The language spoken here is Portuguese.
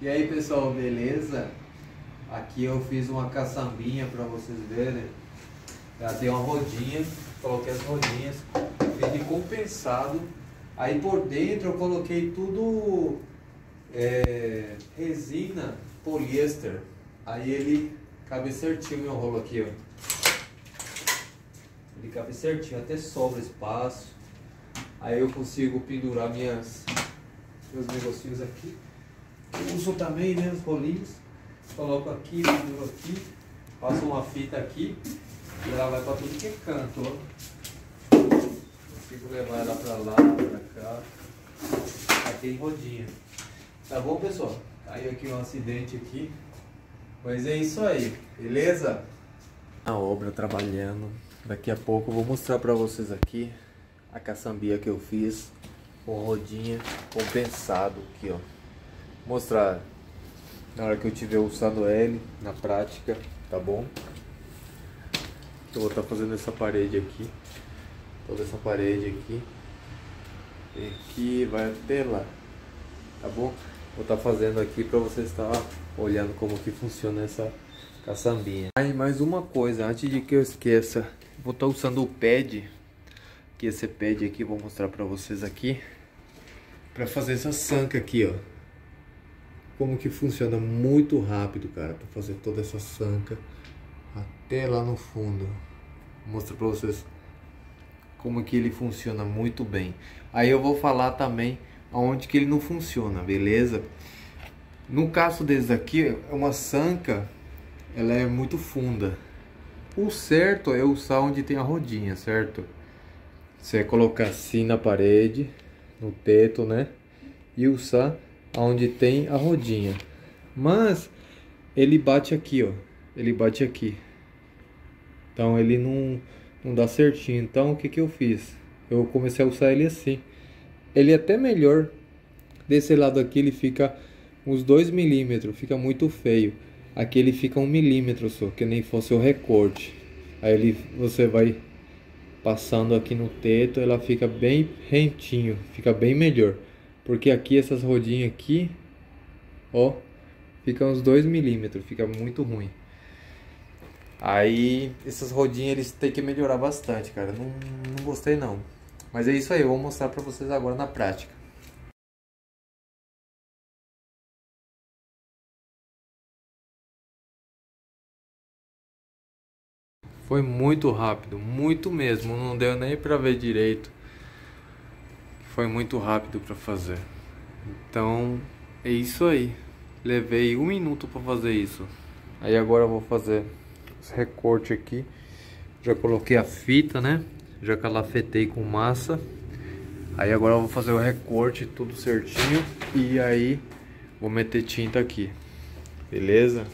E aí pessoal, beleza? Aqui eu fiz uma caçambinha para vocês verem. Já tem uma rodinha, coloquei as rodinhas, fiz de compensado. Aí por dentro eu coloquei tudo é, resina poliéster. Aí ele cabe certinho meu rolo aqui, ó. Ele cabe certinho, até sobra espaço. Aí eu consigo pendurar minhas, meus negocinhos aqui. Uso também né, os rolinhos. Coloco aqui, penduro aqui. Passo uma fita aqui. E ela vai para tudo que é canto, ó. Consigo levar ela para lá, para cá. Aqui em rodinha. Tá bom, pessoal? Caiu aqui um acidente aqui. Mas é isso aí, beleza? A obra trabalhando. Daqui a pouco eu vou mostrar para vocês aqui a caçambia que eu fiz com rodinha compensado aqui, ó. Mostrar na hora que eu estiver usando ele na prática, tá bom? Eu vou estar tá fazendo essa parede aqui, toda essa parede aqui, e aqui vai até lá, tá bom? Vou estar tá fazendo aqui para você estar olhando como que funciona essa caçambinha. Aí mais uma coisa, antes de que eu esqueça, vou estar tá usando o pad que esse pad aqui, vou mostrar pra vocês aqui. Pra fazer essa sanca aqui, ó. Como que funciona muito rápido, cara. Pra fazer toda essa sanca. Até lá no fundo. Vou mostrar pra vocês como que ele funciona muito bem. Aí eu vou falar também aonde que ele não funciona, beleza? No caso desse aqui, é uma sanca, ela é muito funda. O certo é usar onde tem a rodinha, certo? Você colocar assim na parede, no teto, né? E usar onde tem a rodinha. Mas ele bate aqui, ó. Ele bate aqui. Então ele não, não dá certinho. Então o que que eu fiz? Eu comecei a usar ele assim. Ele é até melhor. Desse lado aqui ele fica uns 2 milímetros. Fica muito feio. Aqui ele fica um milímetro só, que nem fosse o recorte. Aí ele, você vai passando aqui no teto, ela fica bem rentinho, fica bem melhor. Porque aqui essas rodinhas aqui, ó, fica uns 2 milímetros, fica muito ruim. Aí essas rodinhas eles têm que melhorar bastante, cara. Não, não gostei não. Mas é isso aí, eu vou mostrar pra vocês agora na prática. Foi muito rápido, muito mesmo, não deu nem para ver direito. Foi muito rápido para fazer. Então, é isso aí. Levei um minuto para fazer isso. Aí agora eu vou fazer esse recorte aqui. Já coloquei a fita, né? Já calafetei com massa. Aí agora eu vou fazer o recorte tudo certinho e aí vou meter tinta aqui. Beleza?